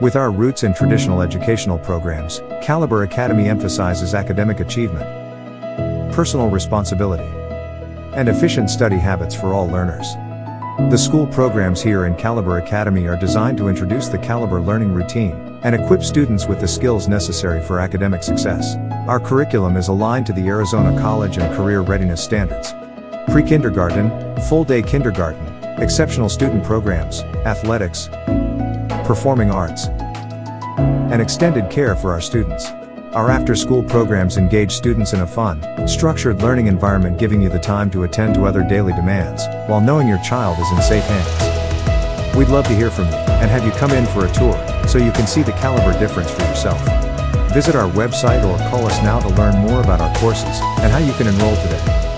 With our roots in traditional educational programs, Calibre Academy emphasizes academic achievement, personal responsibility, and efficient study habits for all learners. The school programs here in Calibre Academy are designed to introduce the Calibre learning routine and equip students with the skills necessary for academic success. Our curriculum is aligned to the Arizona College and Career Readiness Standards. Pre kindergarten, full day kindergarten, exceptional student programs, athletics, performing arts, and extended care for our students. Our after school programs engage students in a fun, structured learning environment, giving you the time to attend to other daily demands, while knowing your child is in safe hands. We'd love to hear from you and have you come in for a tour so you can see the caliber difference for yourself. Visit our website or call us now to learn more about our courses and how you can enroll today.